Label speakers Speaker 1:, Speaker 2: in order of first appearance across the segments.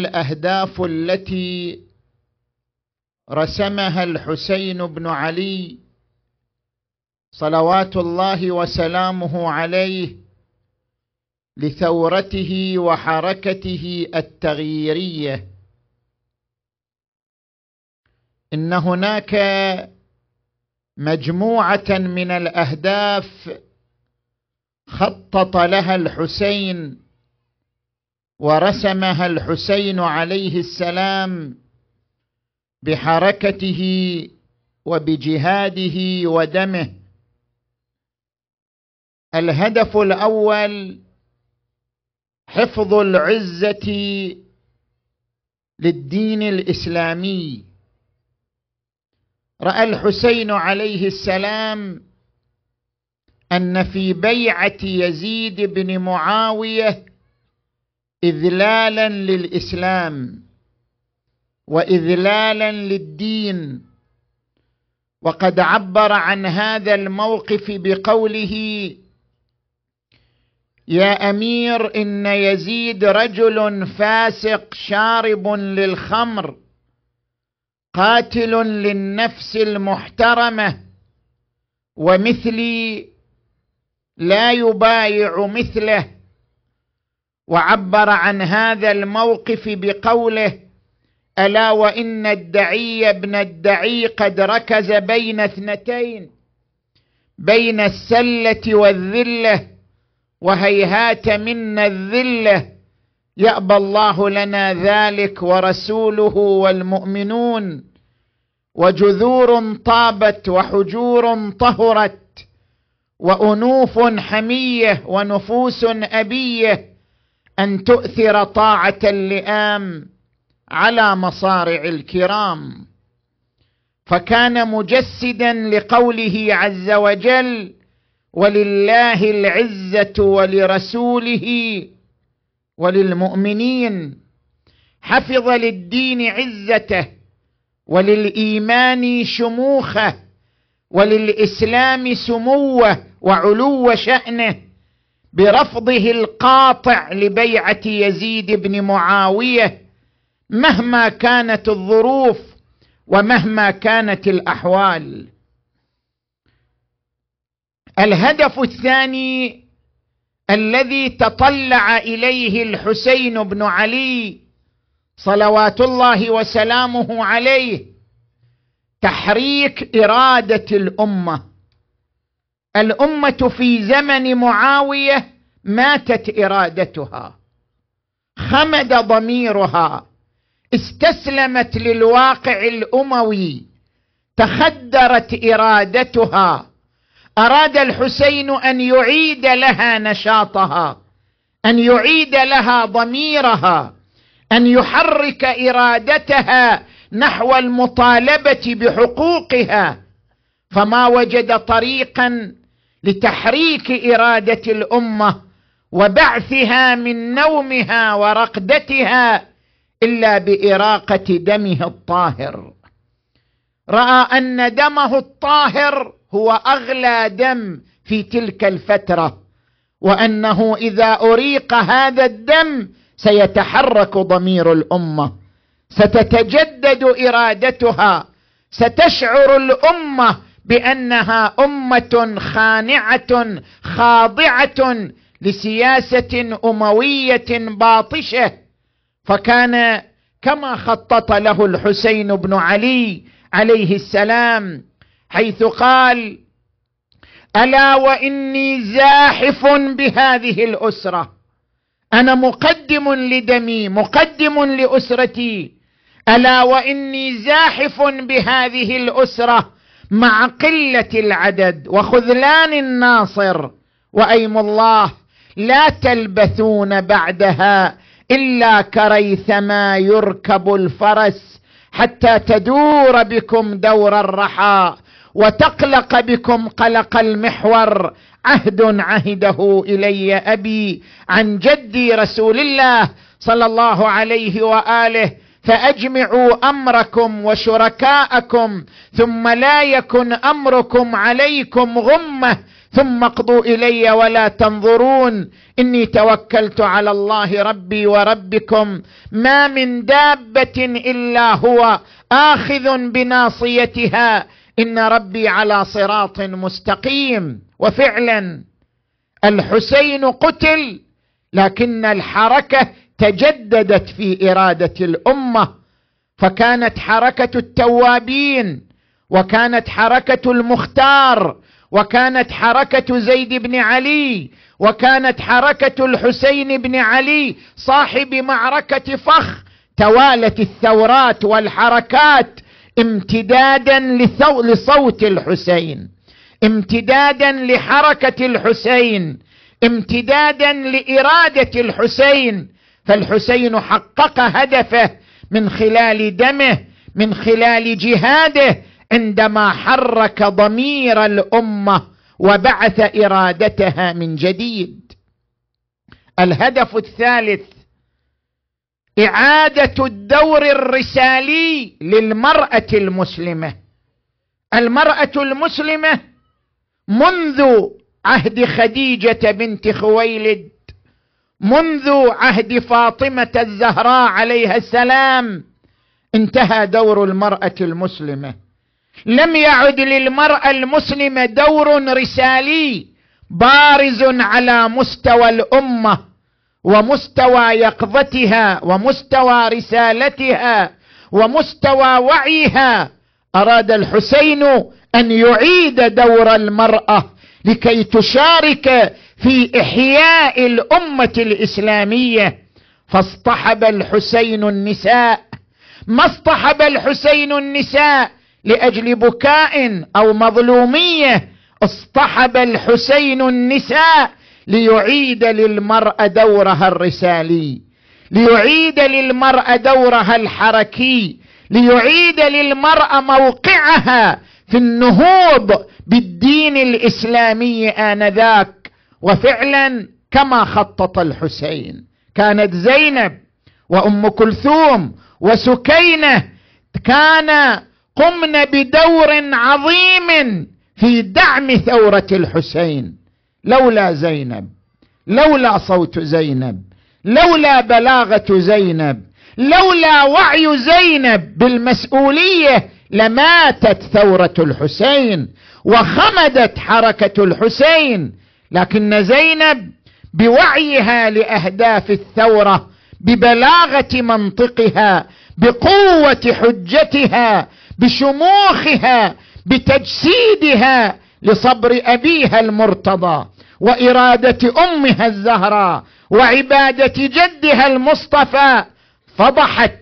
Speaker 1: الأهداف التي رسمها الحسين بن علي صلوات الله وسلامه عليه لثورته وحركته التغييرية. إن هناك مجموعة من الأهداف خطط لها الحسين ورسمها الحسين عليه السلام بحركته وبجهاده ودمه. الهدف الأول حفظ العزة للدين الإسلامي. رأى الحسين عليه السلام أن في بيعة يزيد بن معاوية اذلالا للإسلام واذلالا للدين. وقد عبر عن هذا الموقف بقوله يا أمير إن يزيد رجل فاسق شارب للخمر قاتل للنفس المحترمة ومثلي لا يبايع مثله وعبر عن هذا الموقف بقوله ألا وإن الدعي ابن الدعي قد ركز بين اثنتين بين السلة والذلة وهيهات منا الذلة يأبى الله لنا ذلك ورسوله والمؤمنون وجذور طابت وحجور طهرت وأنوف حمية ونفوس أبية أن تؤثر طاعة اللئام على مصارع الكرام. فكان مجسدا لقوله عز وجل ولله العزة ولرسوله وللمؤمنين حفظ للدين عزته وللإيمان شموخه وللإسلام سموه وعلو شأنه برفضه القاطع لبيعة يزيد بن معاوية مهما كانت الظروف ومهما كانت الأحوال. الهدف الثاني الذي تطلع إليه الحسين بن علي صلوات الله وسلامه عليه تحريك إرادة الأمة. الأمة في زمن معاوية ماتت إرادتها خمد ضميرها استسلمت للواقع الأموي تخدرت إرادتها. أراد الحسين أن يعيد لها نشاطها أن يعيد لها ضميرها أن يحرك إرادتها نحو المطالبة بحقوقها. فما وجد طريقا لتحريك إرادة الأمة وبعثها من نومها ورقدتها إلا بإراقة دمه الطاهر. رأى أن دمه الطاهر هو أغلى دم في تلك الفترة وأنه إذا أريق هذا الدم سيتحرك ضمير الأمة ستتجدد إرادتها ستشعر الأمة بأنها أمة خانعة خاضعة لسياسة أموية باطشة. فكان كما خطط له الحسين بن علي عليه السلام حيث قال ألا وإني زاحف بهذه الأسرة. أنا مقدم لدمي مقدم لأسرتي. ألا وإني زاحف بهذه الأسرة. مع قلة العدد وخذلان الناصر وأيم الله لا تلبثون بعدها إلا كريثما يركب الفرس حتى تدور بكم دور الرحى وتقلق بكم قلق المحور. عهد عهده إلي أبي عن جدي رسول الله صلى الله عليه وآله فأجمعوا أمركم وشركاءكم ثم لا يكن أمركم عليكم غمة ثم اقضوا إلي ولا تنظرون. إني توكلت على الله ربي وربكم. ما من دابة إلا هو آخذ بناصيتها. إن ربي على صراط مستقيم. وفعلا الحسين قتل لكن الحركة تجددت في إرادة الأمة فكانت حركة التوابين وكانت حركة المختار وكانت حركة زيد بن علي وكانت حركة الحسين بن علي صاحب معركة فخ توالت الثورات والحركات امتدادا لصوت الحسين امتدادا لحركة الحسين امتدادا لإرادة الحسين فالحسين حقق هدفه من خلال دمه من خلال جهاده عندما حرك ضمير الأمة وبعث إرادتها من جديد. الهدف الثالث إعادة الدور الرسالي للمرأة المسلمة. المرأة المسلمة منذ عهد خديجة بنت خويلد منذ عهد فاطمة الزهراء عليها السلام انتهى دور المرأة المسلمة. لم يعد للمرأة المسلمة دور رسالي بارز على مستوى الأمة ومستوى يقظتها ومستوى رسالتها ومستوى وعيها. أراد الحسين أن يعيد دور المرأة لكي تشارك في إحياء الأمة الإسلامية فاصطحب الحسين النساء. ما اصطحب الحسين النساء لأجل بكاء أو مظلومية اصطحب الحسين النساء ليعيد للمرأة دورها الرسالي ليعيد للمرأة دورها الحركي ليعيد للمرأة موقعها في النهوض بالدين الإسلامي آنذاك. وفعلا كما خطط الحسين. كانت زينب وأم كلثوم وسكينة كان قمن بدور عظيم في دعم ثورة الحسين. لولا زينب لولا صوت زينب لولا بلاغة زينب لولا وعي زينب بالمسؤولية لماتت ثورة الحسين وخمدت حركة الحسين. لكن زينب بوعيها لأهداف الثورة ببلاغة منطقها بقوة حجتها بشموخها بتجسيدها لصبر أبيها المرتضى وإرادة أمها الزهراء وعبادة جدها المصطفى فضحت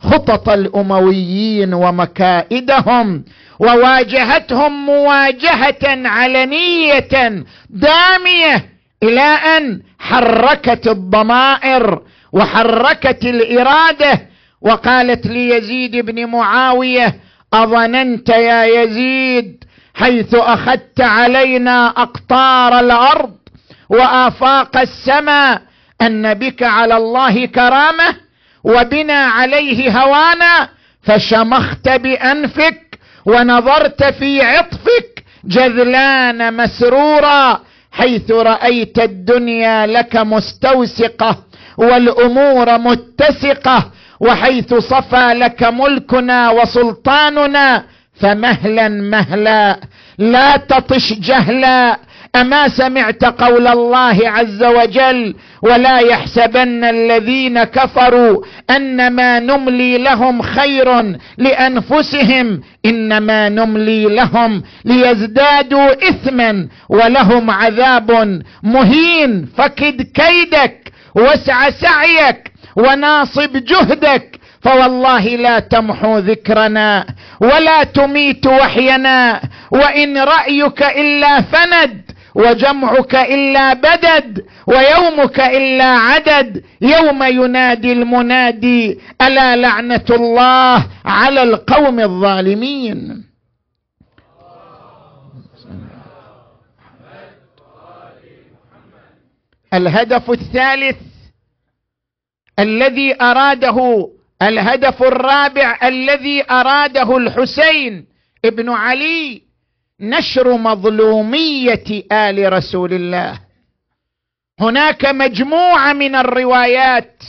Speaker 1: خطط الأمويين ومكائدهم وواجهتهم مواجهة علنية دامية إلى أن حركت الضمائر وحركت الإرادة وقالت ليزيد بن معاوية أظننت يا يزيد حيث أخذت علينا أقطار الأرض وآفاق السماء أن بك على الله كرامة وبنا عليه هوانا فشمخت بأنفك ونظرت في عطفك جذلان مسرورا حيث رأيت الدنيا لك مستوسقة والأمور متسقة وحيث صفى لك ملكنا وسلطاننا فمهلا مهلا لا تطش جهلا أما سمعت قول الله عز وجل ولا يحسبن الذين كفروا أنما نملي لهم خير لأنفسهم إنما نملي لهم ليزدادوا اثما ولهم عذاب مهين. فكد كيدك واسع سعيك وناصب جهدك فوالله لا تمحو ذكرنا ولا تميت وحينا وإن رأيك إلا فند وجمعك إلا بدد ويومك إلا عدد. يوم ينادي المنادي ألا لعنة الله على القوم الظالمين. الهدف الثالث الذي أراده الهدف الرابع الذي أراده الحسين ابن علي. نشر مظلومية آل رسول الله. هناك مجموعة من الروايات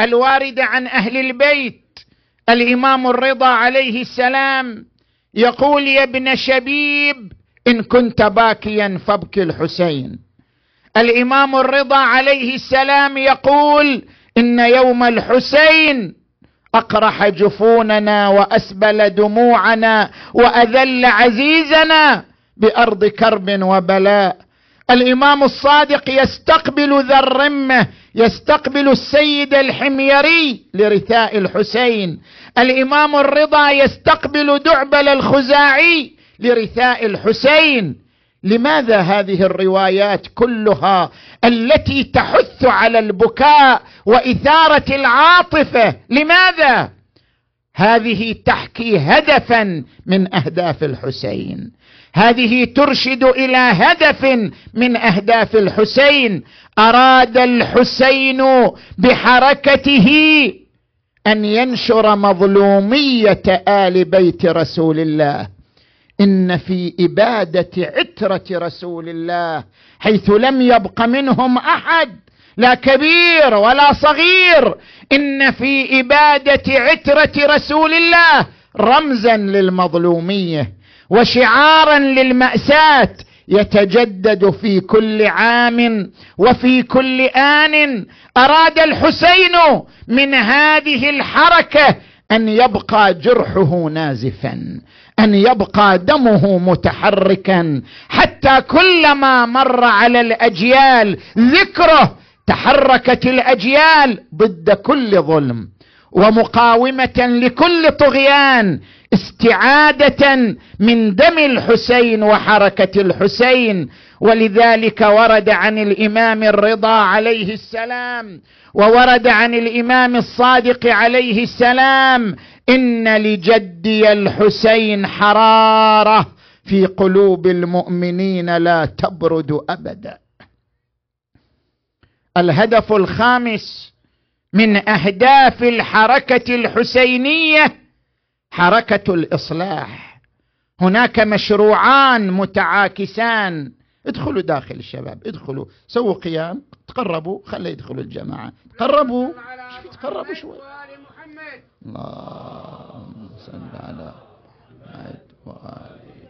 Speaker 1: الواردة عن أهل البيت. الإمام الرضا عليه السلام يقول يا ابن شبيب إن كنت باكيا فابكي الحسين. الإمام الرضا عليه السلام يقول إن يوم الحسين أقرح جفوننا وأسبل دموعنا وأذل عزيزنا بأرض كرب وبلاء. الإمام الصادق يستقبل ذا الرمة يستقبل السيد الحميري لرثاء الحسين. الإمام الرضا يستقبل دعبل الخزاعي لرثاء الحسين. لماذا هذه الروايات كلها التي تحث على البكاء وإثارة العاطفة؟ لماذا؟ هذه تحكي هدفا من أهداف الحسين. هذه ترشد إلى هدف من أهداف الحسين. أراد الحسين بحركته أن ينشر مظلومية آل بيت رسول الله. إن في إبادة عترة رسول الله حيث لم يبق منهم أحد لا كبير ولا صغير. إن في إبادة عترة رسول الله رمزا للمظلومية وشعارا للمأساة يتجدد في كل عام وفي كل آن. أراد الحسين من هذه الحركة أن يبقى جرحه نازفا أن يبقى دمه متحركا. حتى كلما مر على الأجيال ذكره تحركت الأجيال ضد كل ظلم. ومقاومة لكل طغيان استعادة من دم الحسين وحركة الحسين. ولذلك ورد عن الإمام الرضا عليه السلام وورد عن الإمام الصادق عليه السلام إن لجدي الحسين حرارة في قلوب المؤمنين لا تبرد أبدا. الهدف الخامس من أهداف الحركة الحسينية حركة الإصلاح. هناك مشروعان متعاكسان ادخلوا داخل الشباب ادخلوا سووا قيام تقربوا خلي يدخلوا الجماعة. تقربوا. تقربوا شوي. اللهم صل على محمد وآل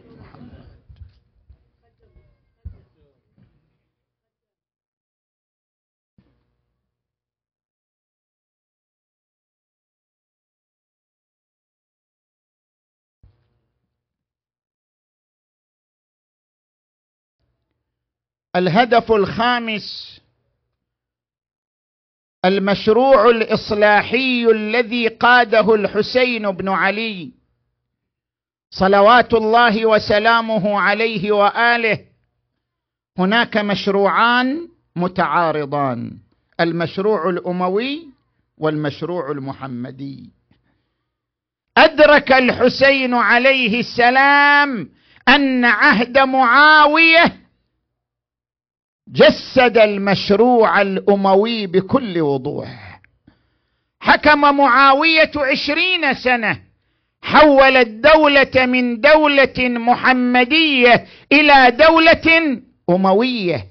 Speaker 1: الهدف الخامس المشروع الإصلاحي الذي قاده الحسين بن علي صلوات الله وسلامه عليه وآله. هناك مشروعان متعارضان المشروع الأموي والمشروع المحمدي. أدرك الحسين عليه السلام أن عهد معاوية جسد المشروع الأموي بكل وضوح. حكم معاوية عشرين سنة حول الدولة من دولة محمدية إلى دولة أموية.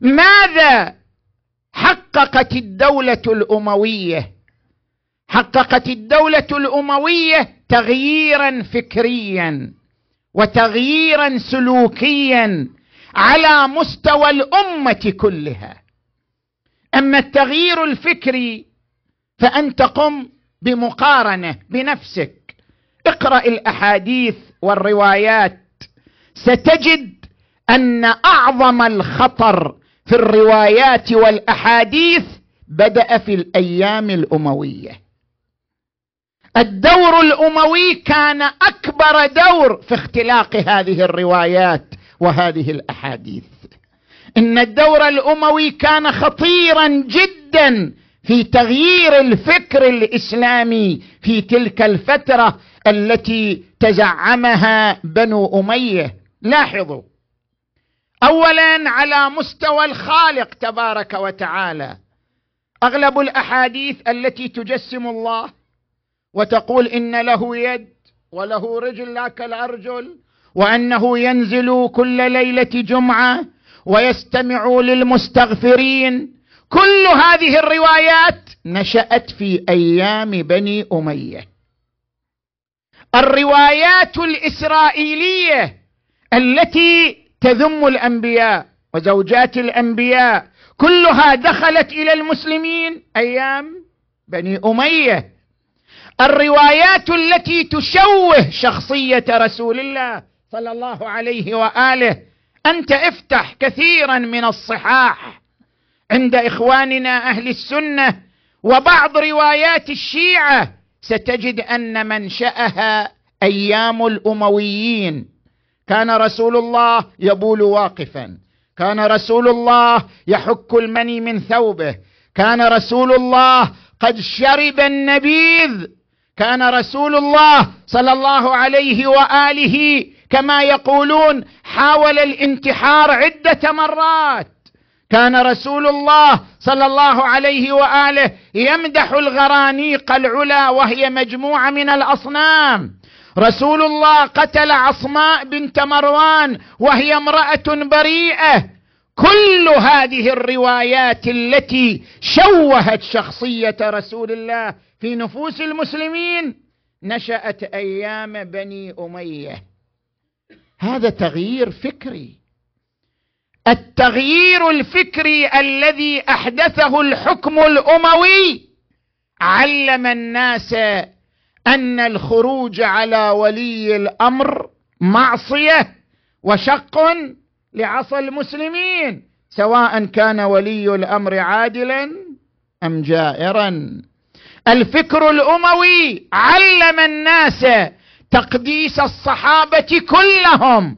Speaker 1: ماذا حققت الدولة الأموية؟ حققت الدولة الأموية تغييرا فكريا وتغييرا سلوكيا على مستوى الأمة كلها. أما التغيير الفكري فانت قم بمقارنة بنفسك. اقرأ الأحاديث والروايات. ستجد أن أعظم الخطر في الروايات والأحاديث بدأ في الأيام الأموية. الدور الأموي كان أكبر دور في اختلاق هذه الروايات. وهذه الأحاديث. إن الدور الأموي كان خطيرا جدا في تغيير الفكر الإسلامي في تلك الفترة التي تزعمها بنو أمية. لاحظوا. اولا على مستوى الخالق تبارك وتعالى. أغلب الأحاديث التي تجسم الله وتقول إن له يد وله رجل لا كالأرجل وأنه ينزل كل ليلة جمعة ويستمع للمستغفرين. كل هذه الروايات نشأت في أيام بني أمية. الروايات الإسرائيلية التي تذم الأنبياء وزوجات الأنبياء كلها دخلت إلى المسلمين أيام بني أمية. الروايات التي تشوه شخصية رسول الله صلى الله عليه وآله أنت افتح كثيرا من الصحاح عند إخواننا أهل السنة وبعض روايات الشيعة ستجد أن منشأها أيام الأمويين. كان رسول الله يبول واقفا كان رسول الله يحك المني من ثوبه كان رسول الله قد شرب النبيذ كان رسول الله صلى الله عليه وآله كما يقولون حاول الانتحار عدة مرات. كان رسول الله صلى الله عليه وآله يمدح الغرانيق العلا وهي مجموعة من الأصنام. رسول الله قتل عصماء بنت مروان وهي امرأة بريئة. كل هذه الروايات التي شوهت شخصية رسول الله في نفوس المسلمين نشأت أيام بني أمية. هذا تغيير فكري. التغيير الفكري الذي أحدثه الحكم الأموي علم الناس أن الخروج على ولي الأمر معصية وشق لعصى المسلمين سواء كان ولي الأمر عادلا أم جائرا. الفكر الأموي علم الناس تقديس الصحابة كلهم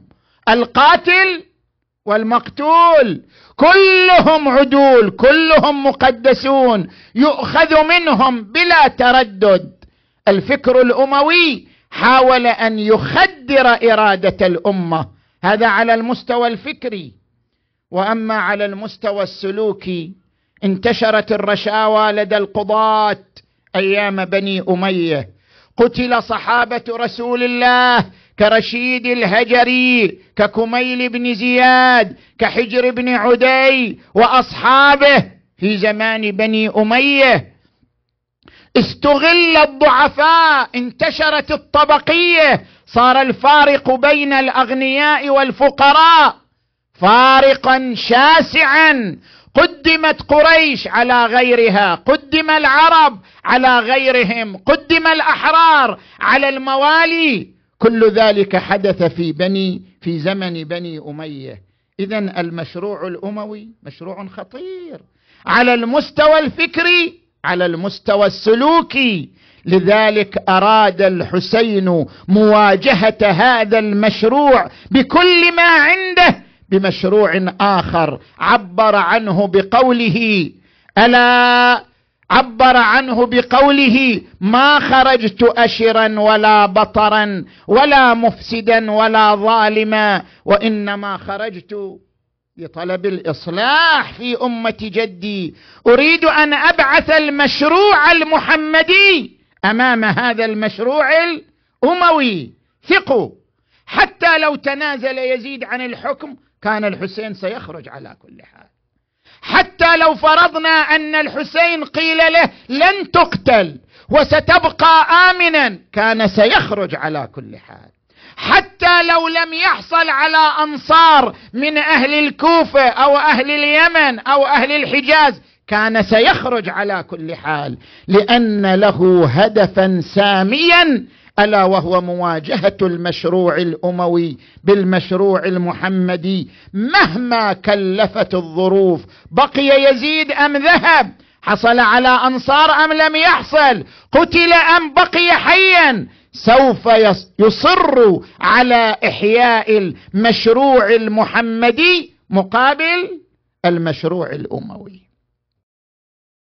Speaker 1: القاتل والمقتول كلهم عدول كلهم مقدسون يؤخذ منهم بلا تردد. الفكر الأموي حاول أن يخدر إرادة الأمة. هذا على المستوى الفكري. وأما على المستوى السلوكي انتشرت الرشاوى لدى القضاة أيام بني أمية. قتل صحابة رسول الله كرشيد الهجري ككميل بن زياد كحجر بن عدي وأصحابه. في زمان بني أمية استغل الضعفاء انتشرت الطبقية صار الفارق بين الأغنياء والفقراء. فارقا شاسعا قدمت قريش على غيرها قدم العرب على غيرهم قدم الأحرار على الموالي. كل ذلك حدث في بني في زمن بني أمية. اذا المشروع الأموي مشروع خطير. على المستوى الفكري على المستوى السلوكي. لذلك أراد الحسين مواجهة هذا المشروع بكل ما عنده. بمشروع آخر. عبر عنه بقوله. ألا عبر عنه بقوله. ما خرجت اشرا ولا بطرا ولا مفسدا ولا ظالما وإنما خرجت لطلب الإصلاح في أمة جدي. أريد أن أبعث المشروع المحمدي أمام هذا المشروع الأموي. ثقوا. حتى لو تنازل يزيد عن الحكم كان الحسين سيخرج على كل حال. حتى لو فرضنا أن الحسين قيل له لن تقتل وستبقى آمنا كان سيخرج على كل حال. حتى لو لم يحصل على أنصار من أهل الكوفة أو أهل اليمن أو أهل الحجاز كان سيخرج على كل حال لأن له هدفا ساميا ألا وهو مواجهة المشروع الأموي بالمشروع المحمدي مهما كلفت الظروف بقي يزيد أم ذهب؟ حصل على أنصار أم لم يحصل؟ قتل أم بقي حيا؟ سوف يصر على إحياء المشروع المحمدي مقابل المشروع الأموي.